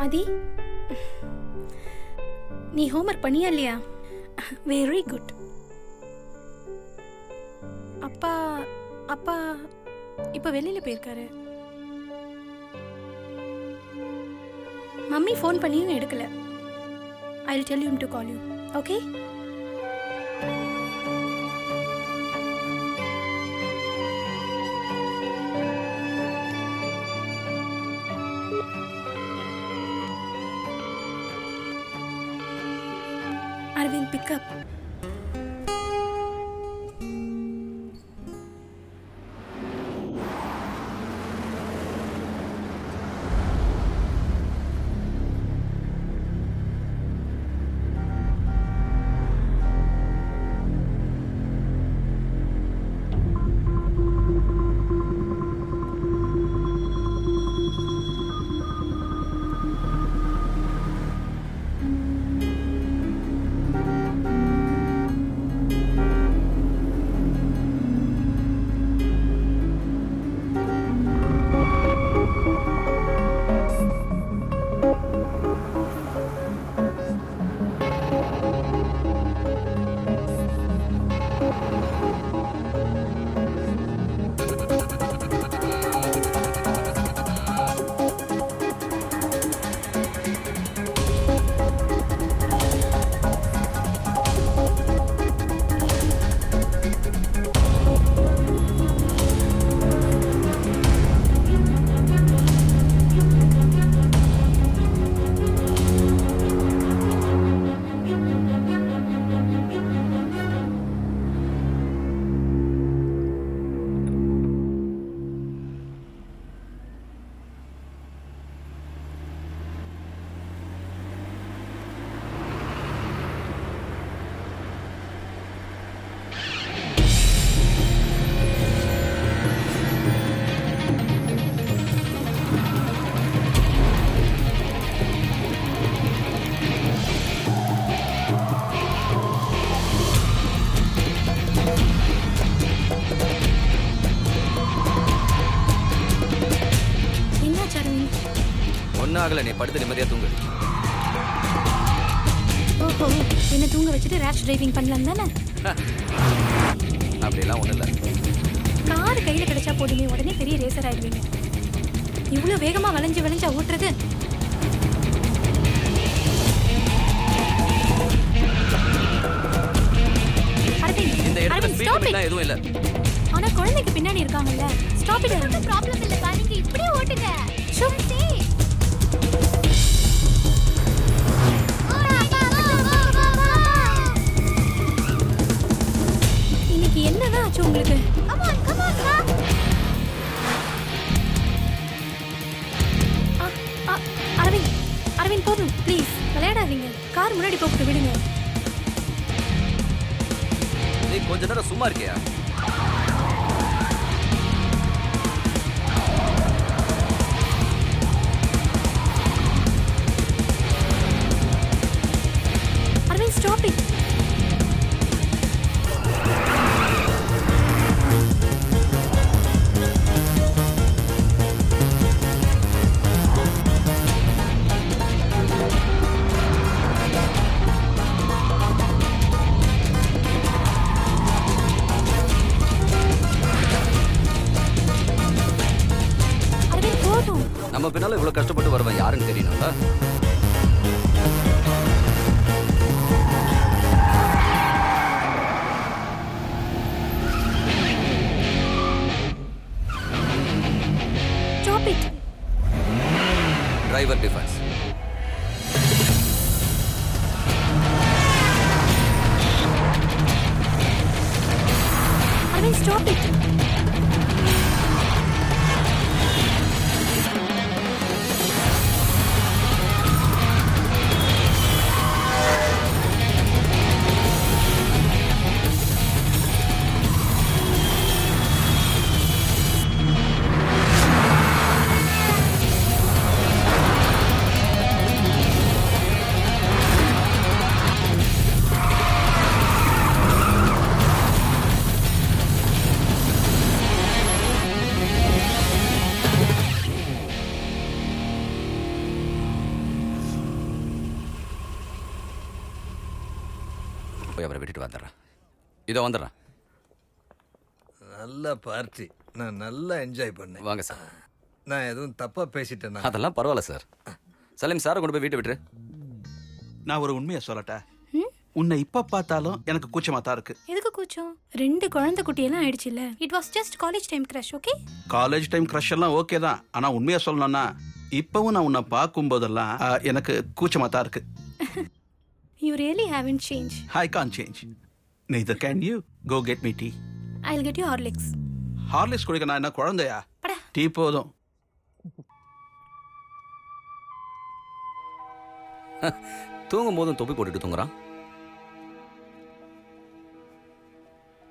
ஆதி நீ ஹோம்ஒர்க் பண்ணியா இல்லையா? வெரி குட் அப்பா அப்பா இப்போ வெளியில் போயிருக்காரு. மம்மி ஃபோன் பண்ணியும் எடுக்கல. I tell you to call you okay Aravind pick up ஒன்றும் ஆகலை நீ படுத்து நிம்மதியாக தூங்கு. ஓஹோ என்ன தூங்க வச்சுட்டு ரேஷ் டிரைவிங் பண்ணலாம் தானே? அப்படியெல்லாம் ஒன்றும் இல்லை. கார் கையில் கிடைச்சா போதுமே உடனே பெரிய ரேசர் ஆயிடுவீங்க. இவ்வளோ வேகமாக வளைஞ்சு வளைஞ்சா ஓட்டுறது? இந்த இடத்துல எதுவும் இல்லை. ஆனா குழந்தைக்கு பின்னாடி இருக்காங்கல்ல ஸ்டாப் இட் ப்ராப்ளம் இல்லப்பா. ஆ, அரவிந்த் அரவிந்த் போதும் ப்ளீஸ் விளையாடாதீங்க. கார் முன்னாடி போட்டு விடுங்க. நீ கொஞ்ச நேரம் சும்மா இருக்கியா? யாருன்னு தெரியணும்ல ஸ்டாப் இட் இதோ வந்துடுறேன். நல்ல பார்ட்டி நான் நல்லா என்ஜாய் பண்ணேன். வாங்க சார். நான் எதுவும் தப்பா பேசிட்டேனா? அதெல்லாம் பரவாயில்ல சார். சலீம் சாரை கொண்டு போய் வீட்டை விட்டுரு. நான் ஒரு உண்மையை சொல்லட்டா? உன்னை இப்ப பார்த்தாலும் எனக்கு கூச்சமா தான் இருக்கு. எதுக்கு கூச்சம்? ரெண்டு குழந்தை குட்டியெல்லாம் ஆயிடுச்சுல்ல. It was just college time crush okay college time crush எல்லாம் ஓகே தான். ஆனா உண்மையா சொல்லணும்னா இப்பவும் நான் உன்னை பார்க்கும் போதெல்லாம் எனக்கு கூச்சமா தான் இருக்கு. You really haven't change I can't change neither can you go get me tea I will get you Horlicks Horlicks குடிக்க நான் என்ன குழந்தையா? படா. டீ போதும். தூங்கும் போதும் தொப்பி போட்டுட்டு தூங்குறான்.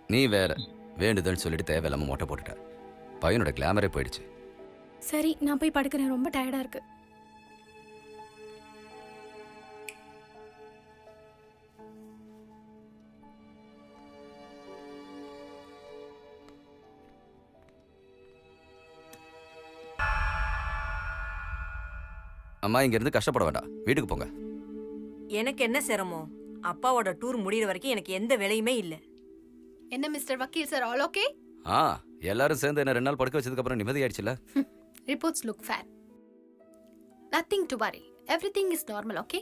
நீ வேற வேண்டுதல்னு சொல்லிட்டு தேவையில்லாம மொட்டை போட்டுட்ட. பையனோட கிளாமரே போயிடுச்சு. சரி நான் போய் படுக்கிறேன். ரொம்ப டயர்டா இருக்கு. அம்மா இங்க இருந்து கஷ்டப்பட வேண்டாம். வீட்டுக்கு போங்க. எனக்கு என்ன சிரமம் அப்பாவோட டூர் முடியிற வரைக்கும் எனக்கு எந்த வேலையுமே இல்ல. என்ன மிஸ்டர் வக்கீல் சார் ஆல் ஓகே ஆ எல்லாரும் சேர்ந்து என்ன ரெண்டு நாள் படுக்க வச்சதுக்கு அப்புறம் நிம்மதி ஆயிடுச்சுல reports look fair nothing to worry everything is normal okay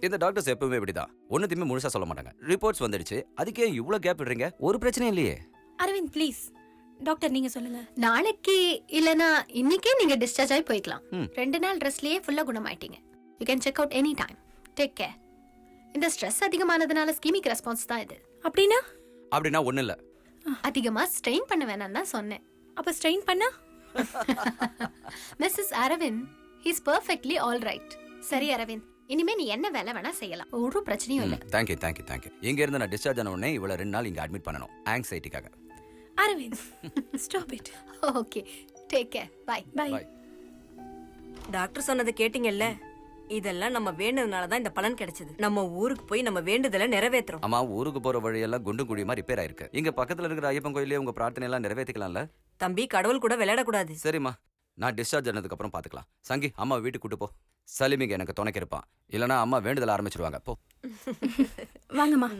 இந்த டாக்டர்ஸ் எப்பவுமே இப்படிதான். ஒன்னுத்தையுமே முழுசா சொல்ல மாட்டாங்க. ரிப்போர்ட்ஸ் வந்துடுச்சு. அதுக்கே இவ்வளவு கேப் விடுறீங்க? ஒரு பிரச்சனையும் இல்லையே. அரவிந்த் ப்ளீஸ் டாக்டர் நீங்க சொல்லுங்க. நாளைக்கு இல்லனா இன்னைக்கே நீங்க டிஸ்சார்ஜ் ஆகி போய்க்கலாம். ரெண்டு நாள் ரெஸ்ட்லயே ஃபுல்லா குணமாயிட்டீங்க. You can check out any time take care இந்த ஸ்ட்ரெஸ் அதிகமானதுனால ஸ்கீமிக் ரெஸ்பான்ஸ் தான் இது. அப்படின்னா? அப்படின்னா ஒண்ணு இல்ல. அதிகமா ஸ்ட்ரெயின் பண்ண வேணாம் தான் சொன்னேன். அப்ப ஸ்ட்ரெயின் பண்ணா? Mrs Aravind he's perfectly all right சரி அரவிந்த் இனிமே நீ என்ன வேலை வேணா செய்யலாம். ஒரு பிரச்சனையும் இல்ல. தேங்க்யூ தேங்க்யூ தேங்க்யூ இங்க இருந்து நான் டிஸ்சார்ஜ் ஆன உடனே இவ்வளவு ரெண்டு நாள் இங்க அட்மிட் பண்ணணும். ஆங்ஸைட்டிக்காக Aravind stop it okay take care bye bye Bye. Doctor சொன்னதை கேட்டீங்கல்ல? இதெல்லாம் நம்ம வேண்டதுனால தான் இந்த பலன் கிடைச்சது. நம்ம ஊருக்கு போய் நம்ம வேண்டுதலை நிறைவேத்துறோம். அம்மா ஊருக்கு போற வழியெல்லாம் குண்டும் குழியுமா ரிப்பேர் ஆயிருக்கு. இங்க பக்கத்துல இருக்கிற ஐயப்பன் கோயிலே உங்க பிரார்த்தனை எல்லாம் நிறைவேற்றிக்கலாம்ல தம்பி கடவுள் கூட விளையாடக்கூடாது. சரிம்மா நான் டிஸ்சார்ஜ் ஆனதுக்கு அப்புறம் பாத்துக்கலாம் சங்கி அம்மா வீட்டுக்கு கூட்டு போ. சலிமிங்க எனக்கு துணைக்கு இருப்பான். இல்லனா அம்மா வேண்டுதல் ஆரம்பிச்சிருவாங்க. போ. வாங்கம்மா.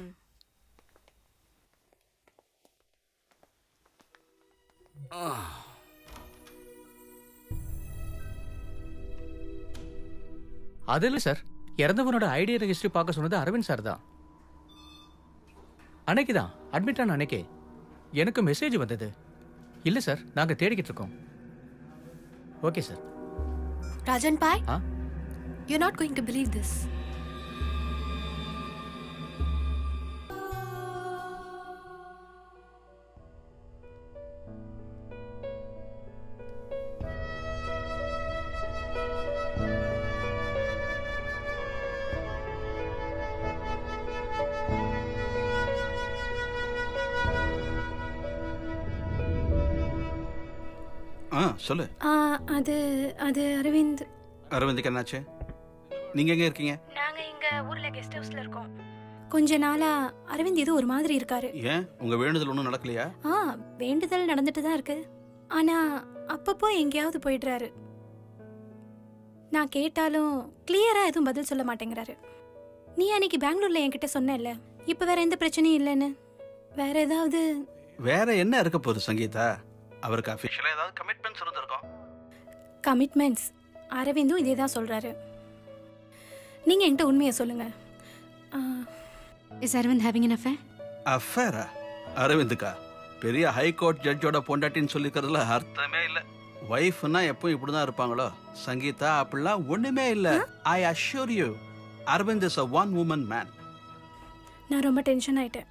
அது இல்லை சார் இறந்தவனோட ஐடி ரெஜிஸ்ட்ரி பார்க்க சொன்னது அரவிந்த் சார் தான். அன்னைக்கு தான். அட்மிட் ஆன அன்னைக்கே. எனக்கு மெசேஜ் வந்தது. இல்லை சார் நாங்கள் தேடிக்கிட்டு இருக்கோம். Okay sir Rajan bye you not going to believe this ஆ சொல்லு. ஆ, அது அது அரவிந்த். அரவிந்துக்கு என்னாச்சு? நீங்க எங்க இருக்கீங்க? நாங்க இங்க ஊர்ல கெஸ்ட் ஹவுஸ்ல இருக்கோம். கொஞ்ச நாளா அரவிந்த் ஏதோ ஒரு மாதிரி இருக்காரு. ஏன்? உங்க வேண்டுதல் ஒன்றும் நடக்கலையா? ஆ வேண்டுதல் நடந்துட்டு தான் இருக்கு. ஆனா அப்பப்போ எங்கேயாவது போயிடுறாரு. நான் கேட்டாலும் கிளியரா எதுவும் பதில் சொல்ல மாட்டேங்கிறாரு. நீ அன்னைக்கு பெங்களூர்ல என்கிட்ட சொன்னேல்ல இப்ப வேற எந்த பிரச்சனையும் இல்லைன்னு. வேற ஏதாவது வேற என்ன இருக்க போகுது சங்கீதா? அவருக்கு அஃபிஷியலா ஏதாவது கமிட்மெண்ட்ஸ் இருந்திருக்கும்? கமிட்மெண்ட்ஸ் அரவிந்தும் இதே தான் சொல்றாரு. நீங்க என்கிட்ட உண்மையை சொல்லுங்க. ஆ, Is Arvind having an affair? அஃபேரா அரவிந்துக்கா? பெரிய ஹை கோர்ட் ஜட்ஜோட பொண்டாட்டின்னு சொல்லிக்கிறதுல அர்த்தமே இல்ல. ஒய்ஃப்னா எப்பவும் இப்படிதான் இருப்பாங்களோ? சங்கீதா அப்படிலாம் ஒண்ணுமே இல்ல. I assure you Aravind is a one woman man நான் ரொம்ப டென்ஷன் ஆயிட்டேன்.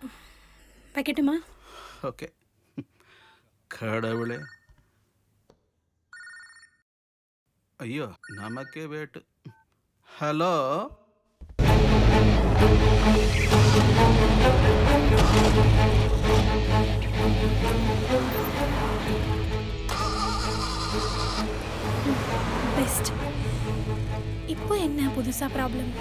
வைக்கட்டுமா? ஓகே கடவுளே ஐயோ நமக்கே வேட்டு ஹலோ பெஸ்ட் இப்போ என்ன புதுசா problem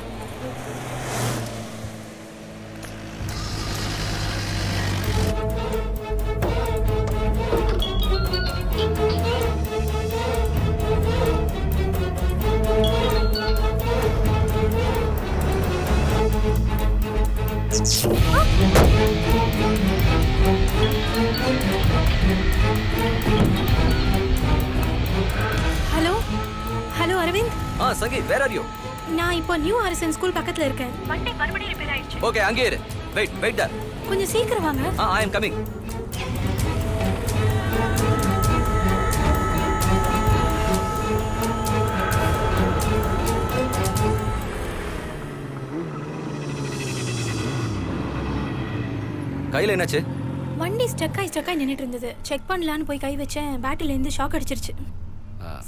hello? Hello Aravind? Ah Sangi where are you நான் இப்போ நியூ ஆர்எஸ்என் ஸ்கூல் பக்கத்துல இருக்கேன். வண்டி மறுபடியும் ரிப்பேர் ஆயிடுச்சு. ஓகே அங்கே இரு. வெயிட் வெயிட் கொஞ்சம் சீக்கிரம் வாங்க. ஆ ஐ அம் கமிங் கையில் என்னாச்சு? வண்டி ஸ்டக் ஆகி ஸ்டக் ஆகி நின்னுட்டு இருந்தது. செக் பண்ணலான்னு போய் கை வச்சேன். பேட்டரியில இருந்து ஷாக் அடிச்சிருச்சு.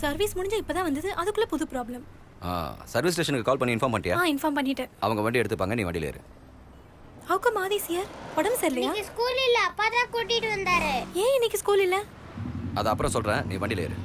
சர்வீஸ் முடிஞ்சு இப்பதான் வந்தது. அதுக்குள்ள புது ப்ராப்ளம் சர்வீஸ் ஸ்டேஷனுக்கு கால் பண்ணி இன்ஃபார்ம் பண்ணிட்டியா? ஆ இன்ஃபார்ம் பண்ணிட்டேன். அவங்க வண்டி எடுத்துப்பாங்க நீ வண்டியில் ஏறு. ஹவுக்கம் ஆதிஸ் ஹியர் உடம்பு சரியில்லையா? ஸ்கூல் இல்ல அப்பா தான் கூட்டிட்டு வந்தாரு. ஏன் இன்னைக்கு ஸ்கூல் இல்ல? அது அப்புறம் சொல்கிறேன் நீ வண்டியில் ஏறு.